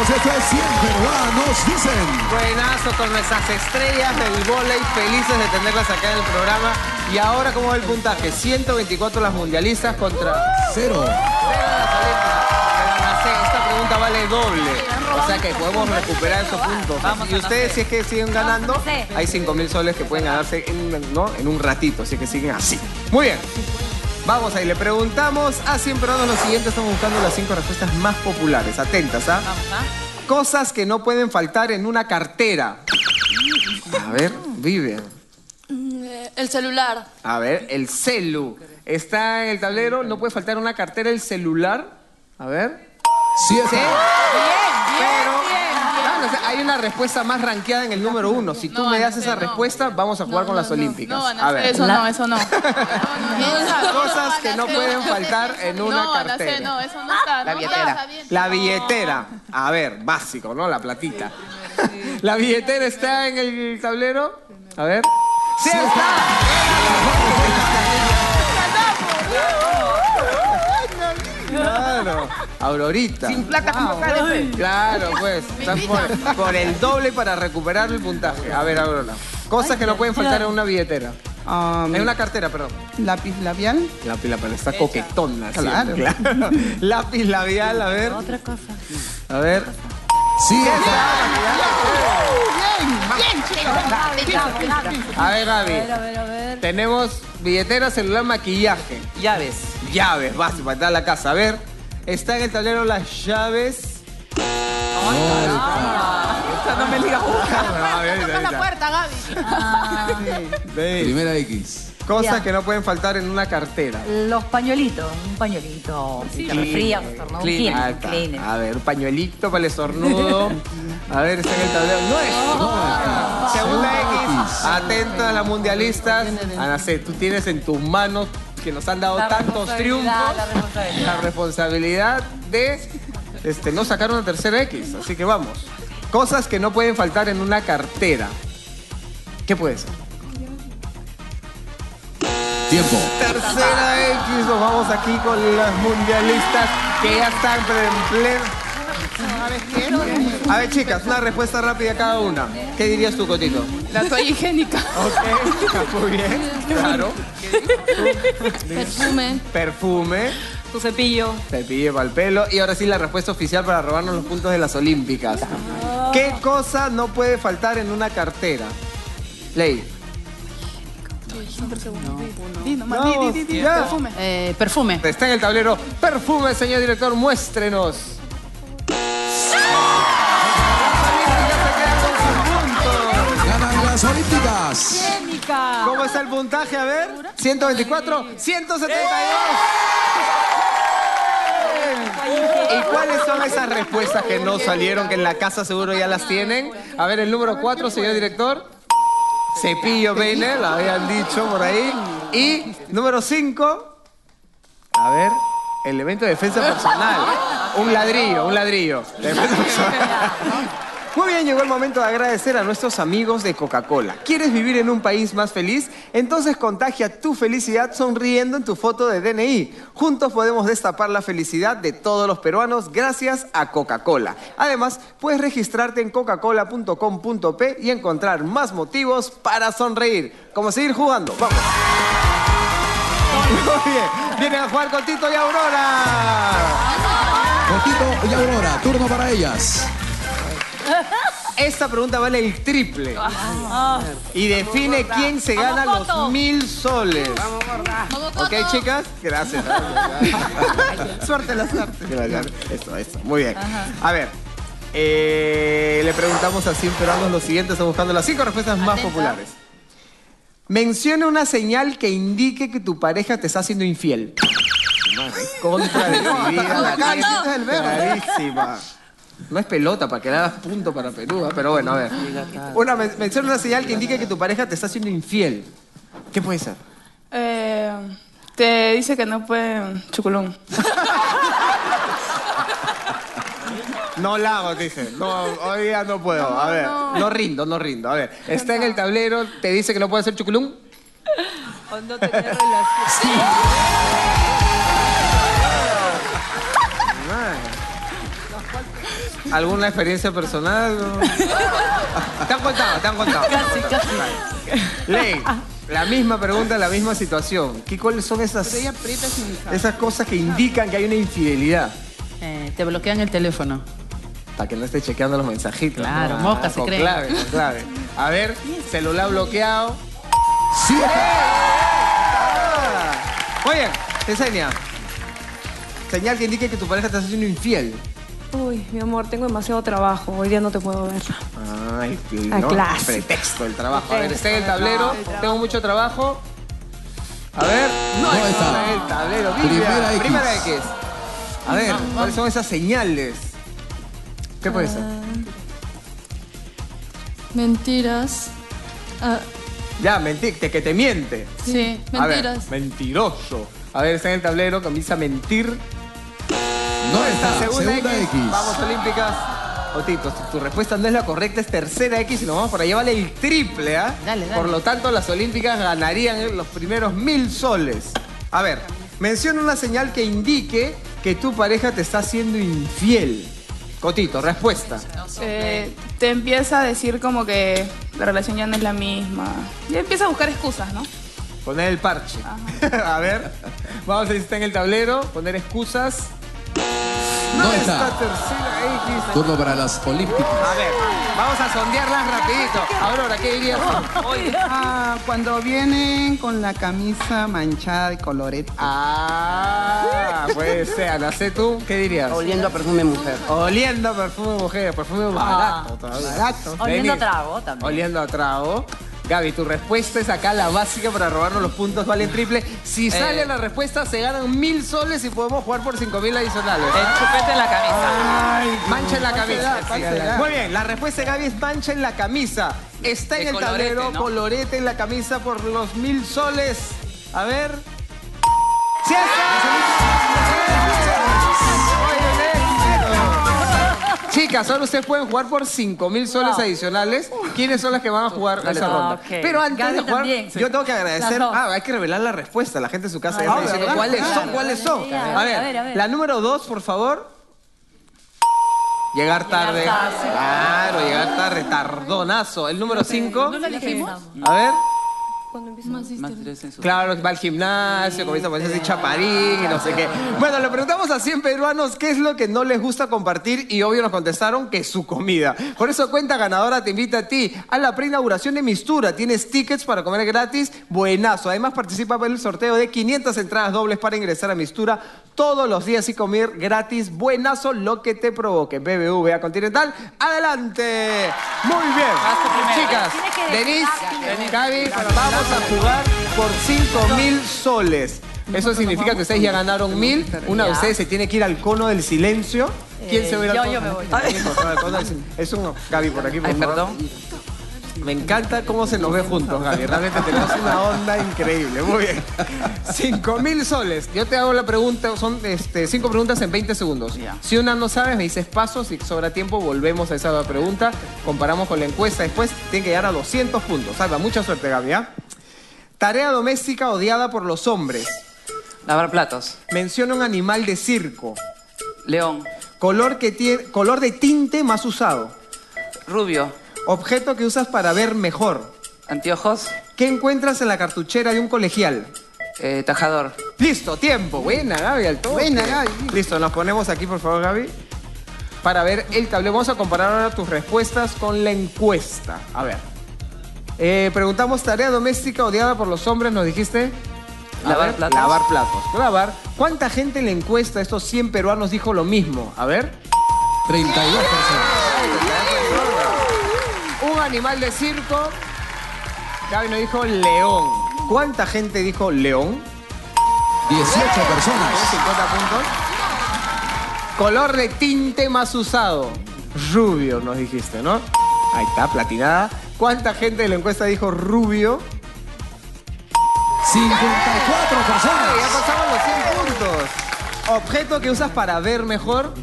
amigos, esto es 100 peruanos dicen. Buenazo con nuestras estrellas del volei, felices de tenerlas acá en el programa. Y ahora, ¿cómo va el puntaje? 124 las mundialistas contra Cero. cero las olímpicas. Pero no sé, esta pregunta vale doble. O sea que podemos recuperar esos puntos. Vamos y ustedes, si es que siguen ganando, hay 5 mil soles que pueden ganarse en, ¿no? en un ratito. Así que siguen así. Muy bien. Vamos ahí, le preguntamos a 100 peruanos lo siguiente. Estamos buscando las 5 respuestas más populares. Atentas, ¿ah? Vamos, ¿ah? Cosas que no pueden faltar en una cartera. A ver, vive. El celular. A ver, el celu. Está en el tablero, no puede faltar en una cartera el celular. A ver. Siete. Sí. Una respuesta más rankeada en el número uno. Si tú No, me das esa no. respuesta, vamos a jugar con las olímpicas. No, a ver. eso no, eso no. Cosas que no pueden faltar en una no, cartera. sé, no, eso no está. La no billetera. está bien. La billetera. A ver, básico, ¿no? La platita. La billetera está en el tablero. A ver. ¡Sí está! Aurorita. Sin plata como Karen. Claro, pues. Por, por el doble para recuperar el puntaje. A ver, Aurora. Cosas que no pueden faltar en una billetera. Um, En una cartera, perdón. lápiz labial. Lápiz labial, está coquetona. Claro. claro. Lápiz labial, a ver. Otra cosa. A ver. Siete. A ver, Gaby. A ver, a ver, a ver. Tenemos billetera, celular, maquillaje. Llaves. Llaves, básico, para entrar a la casa. A ver, está en el tablero las llaves. no me digas Ah, a ver, ahorita, Toca la puerta, Gaby. Ve. Primera X. Cosas Ya. que no pueden faltar en una cartera. Los pañuelitos. Un pañuelito. Sí, te resfrías, estornudas, un está. cleaner. A ver, pañuelito para el estornudo. A ver, está en el tablero. No es. Segunda X. Atenta a las mundialistas. Ana C, tú tienes en tus manos que nos han dado La tantos triunfos. la responsabilidad. La responsabilidad de este, no sacar una tercera X. Así que vamos. Cosas que no pueden faltar en una cartera. ¿Qué puede ser? Tiempo. Tercera X, nos vamos aquí con las mundialistas que ya están en pleno. A ver, chicas, una respuesta rápida cada una. ¿Qué dirías tú, Cotito? La toalla higiénica. Ok, muy bien, claro. Perfume. Perfume, Tu cepillo. cepillo para el pelo. Y ahora sí, la respuesta oficial para robarnos los puntos de las Olímpicas. ¿Qué cosa no puede faltar en una cartera? Ley. Perfume. Eh, perfume. Está en el tablero. Perfume, señor director, muéstrenos. Higiénica. ¿Cómo está el puntaje? A ver. 124, 172. ¿Y cuáles son esas respuestas que no salieron, que en la casa seguro ya las tienen? A ver, el número 4, señor director. Cepillo peine, lo habían dicho por ahí. Y número 5. A ver, elemento de defensa personal. Un ladrillo, un ladrillo. Defensa personal. Muy bien, llegó el momento de agradecer a nuestros amigos de Coca-Cola. ¿Quieres vivir en un país más feliz? Entonces contagia tu felicidad sonriendo en tu foto de DNI. Juntos podemos destapar la felicidad de todos los peruanos gracias a Coca-Cola. Además, puedes registrarte en coca-cola.com.p y encontrar más motivos para sonreír. Como seguir jugando. Vamos. Muy bien. Vienen a jugar con Tito y Aurora. Cotito y Aurora, turno para ellas. Esta pregunta vale el triple. Y define quién se gana Vamos, los mil soles. ¿Ok, chicas? Gracias. suerte, la suerte. Gracias. Eso, eso. Muy bien. A ver. eh, le preguntamos a 100 peruanos lo siguiente. Estamos buscando las cinco respuestas más populares. Menciona una señal que indique que tu pareja te está haciendo infiel. Contra de mi vida. la tiene clarísima. No es pelota para que le hagas punto para Perú, ¿eh? pero bueno, a ver. Una, men- menciona una señal que indique que tu pareja te está haciendo infiel. ¿Qué puede ser? Eh, te dice que no puede chuculón. No la hago, dice. No, hoy día no puedo. A ver, no rindo, no rindo. A ver, está en el tablero, te dice que no puede hacer chuculum. O no tener relación. ¿Alguna experiencia personal? te han contado, te han contado. Casi, casi. Ley, la misma pregunta, la misma situación. ¿Qué, ¿Cuáles son esas, Pero ella aprieta sin esas cosas que indican que hay una infidelidad? Eh, te bloquean el teléfono. Para que no esté chequeando los mensajitos. Claro, ¿no? mosca Ah, se con cree. clave, con clave. A ver, celular bloqueado. Ah. Muy bien, enseña. Señal que indique que tu pareja te está haciendo infiel. Uy, mi amor, tengo demasiado trabajo. Hoy día no te puedo ver. Ay, tío, Ah, ¿no? clase. Pretexto el trabajo. A ver, está en el tablero. Tengo mucho trabajo. A ver. No está. en el tablero. Primera Vivian, X. Primera X. A ver, ¿cuáles son esas señales? ¿Qué puede ser? Mentiras. Ah, Ya, mentir, que te miente. sí, A ver, mentiras. mentiroso. A ver, está en el tablero, comienza a mentir. No está. Segunda, Segunda X. X. Vamos, Olímpicas. Otito, si tu respuesta no es la correcta, es tercera X y nos vamos por allá, vale el triple, ¿ah? Dale, dale. Por lo tanto, las Olímpicas ganarían los primeros mil soles. A ver, menciona una señal que indique que tu pareja te está haciendo infiel. Cotito, respuesta. Eh, te empieza a decir como que la relación ya no es la misma. Ya empieza a buscar excusas, ¿no? Poner el parche. a ver, vamos a ver si está en el tablero, poner excusas. No está. tercera X. Turno para las Olímpicas. A ver, vamos a sondearlas rapidito. Aurora, ¿qué dirías? Ah, cuando vienen con la camisa manchada de colorete. Ah, puede ser. No sé tú, ¿qué dirías? Oliendo a perfume mujer. Oliendo a perfume mujer, perfume barato todavía. Barato. Oliendo a trago también. Oliendo a trago. Gaby, tu respuesta es acá la básica para robarnos los puntos, vale triple. Si sale la respuesta, se ganan mil soles y podemos jugar por cinco mil adicionales. El chupete en la camisa. Mancha en la camisa. Muy bien, la respuesta de Gaby es mancha en la camisa. Está en el colorete, tablero, ¿no? colorete en la camisa por los mil soles. A ver. ¡Sí está! Chicas, ahora ustedes pueden jugar por 5 mil soles adicionales. ¿Quiénes son las que van a jugar esa ronda? Ok. Pero antes Gaby de jugar, también. yo tengo que agradecer. Dos. Ah, hay que revelar la respuesta. La gente en su casa ya Ah, está diciendo ¿verdad? cuáles son, Claro. cuáles son. A a ver, ver, a ver, a ver. la número dos, por favor. Llegar tarde. tarde. Claro, llegar tarde, tardonazo. El número 5. la dijimos? A ver. Cuando empieza Más tres en su- Claro, va al gimnasio, comienza a ponerse así chaparín y no sé qué. Bueno, le preguntamos a 100 peruanos qué es lo que no les gusta compartir y obvio nos contestaron que su comida. Por eso Cuenta Ganadora te invita a ti a la preinauguración de Mistura. Tienes tickets para comer gratis, buenazo. Además participa en el sorteo de 500 entradas dobles para ingresar a Mistura todos los días y comer gratis, buenazo, lo que te provoque. BBVA Continental, adelante. Muy bien. Chicas, Denise, Gaby, vamos a jugar por 5 mil soles. Eso significa que ustedes ya ganaron mil. Una de ustedes se tiene que ir al cono del silencio. ¿Quién se va a ir al yo- cono? yo me voy. Es un Gaby por aquí, por favor. perdón. Me encanta cómo se nos ve juntos, Gaby. Realmente tenemos una onda increíble. Muy bien. 5 mil soles. Yo te hago la pregunta, son este, cinco preguntas en 20 segundos. Ya. Si una no sabes, me dices paso. Si sobra tiempo, volvemos a esa pregunta. Comparamos con la encuesta. Después tienen que llegar a 200 puntos. Salva, mucha suerte, Gaby. ¿ah? Tarea doméstica odiada por los hombres. Lavar platos. Menciona un animal de circo. León. Color, que tiene, color de tinte más usado. Rubio. Objeto que usas para ver mejor. Anteojos. ¿Qué encuentras en la cartuchera de un colegial? eh, tajador. Listo, tiempo. Buena, Gaby, al toque. Buena, Gaby. Listo, nos ponemos aquí, por favor, Gaby. Para ver el tablero. Vamos a comparar ahora tus respuestas con la encuesta. A ver. Eh, preguntamos tarea doméstica odiada por los hombres, ¿nos dijiste? Lavar ver, platos. Lavar platos. Lavar. ¿Cuánta gente en la encuesta, estos 100 peruanos, dijo lo mismo? A ver. 32 personas. Animal de circo. Gaby nos dijo león. ¿Cuánta gente dijo león? 18 personas. 50 puntos. Color de tinte más usado. Rubio, nos dijiste, ¿no? Ahí está, platinada. ¿Cuánta gente de la encuesta dijo rubio? 54 Ya personas. pasamos los 100 puntos. Objeto que usas para ver mejor.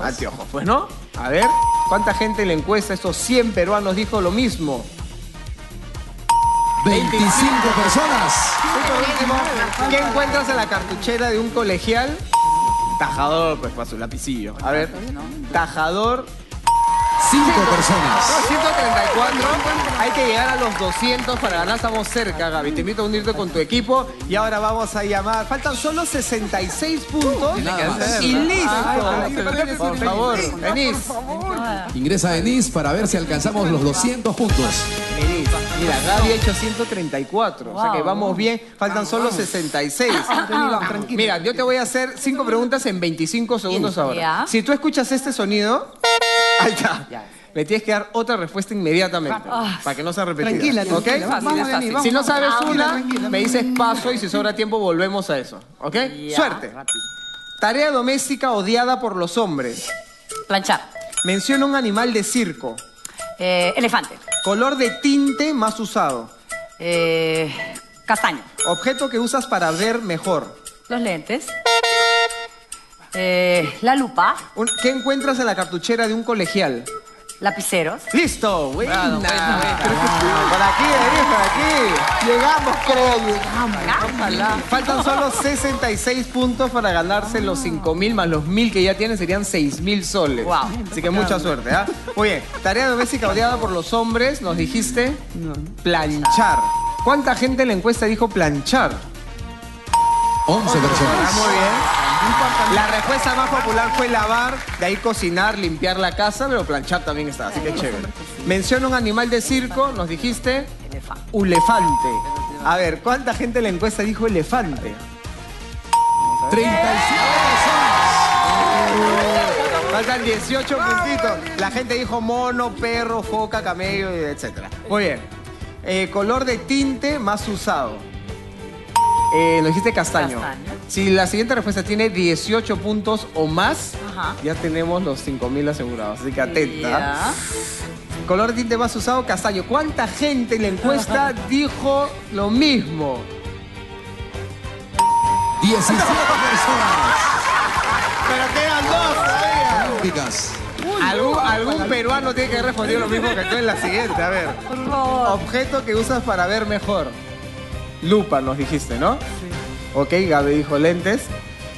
Anteojos, pues, ¿no? A ver, ¿cuánta gente en la encuesta, estos 100 peruanos, dijo lo mismo? 25 personas. ¿qué encuentras en la cartuchera de un colegial? Tajador, pues para su lapicillo. A ver, tajador Cinco personas. No, 134. Hay que llegar a los 200 para ganar. Estamos cerca, Gaby. Te invito a unirte con tu equipo. Y ahora vamos a llamar. Faltan solo 66 puntos. Nada más. Y listo. Por favor, venís. Ingresa Denise para ver si alcanzamos los 200 puntos. Mira, Gaby ha hecho 134. O sea que vamos bien. Faltan solo 66. Mira, yo te voy a hacer cinco preguntas en 25 segundos ahora. Si tú escuchas este sonido, ahí está. Me tienes que dar otra respuesta inmediatamente. Para que no sea repetida. Tranquila, ¿Ok? tranquila. Vamos, vamos. Si no sabes una, me dices paso y si sobra tiempo volvemos a eso. ¿Ok? Ya. Suerte. Tarea doméstica odiada por los hombres. Planchar. Menciona un animal de circo. Eh, elefante. Color de tinte más usado. Eh, castaño. Objeto que usas para ver mejor. Los lentes. Eh, la lupa. Un- ¿Qué encuentras en la cartuchera de un colegial? Lapiceros. ¡Listo! ¡Buena! Por aquí, Denis, por aquí. Llegamos, creo. Ojalá. Faltan solo 66 puntos para ganarse los 5 mil más los mil que ya tienen serían 6 mil soles. Wow. Así que mucha suerte, ¿ah? Muy bien. Tarea doméstica odiada por los hombres, nos dijiste planchar. ¿Cuánta gente en la encuesta dijo planchar? 11 Ah, personas. muy bien. La respuesta más popular fue lavar, de ahí cocinar, limpiar la casa, pero planchar también está, así que chévere. Menciona un animal de circo, nos dijiste Elefante. elefante. A ver, ¿cuánta gente en la encuesta dijo elefante? 35 Faltan 18 puntitos. La gente dijo mono, perro, foca, camello, etc. Muy bien. Eh, color de tinte más usado. Eh, nos dijiste castaño. Castaño. Si la siguiente respuesta tiene 18 puntos o más, Ajá. ya tenemos los 5.000 asegurados. Así que atenta. Color de tinte más usado, castaño. ¿Cuánta gente en la encuesta dijo lo mismo? 17 personas. Pero quedan dos todavía. ¿Algún, algún peruano tiene que respondido lo mismo que tú en la siguiente. A ver. Por favor. Objeto que usas para ver mejor. Lupa, nos dijiste, ¿no? Sí. Ok, Gaby dijo lentes.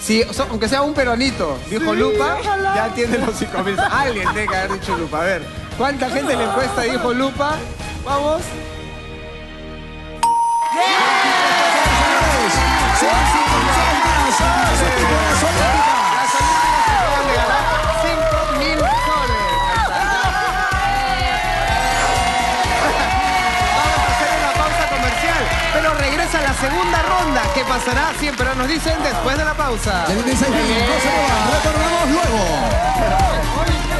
Sí, o sea, aunque sea un peruanito, dijo lupa, ya tiene los 5 mil. Alguien tiene que haber dicho lupa. A ver, ¿cuánta gente en la encuesta dijo lupa? Vamos. Son 56 segunda ronda que pasará siempre nos dicen después de la pausa. Retornamos luego.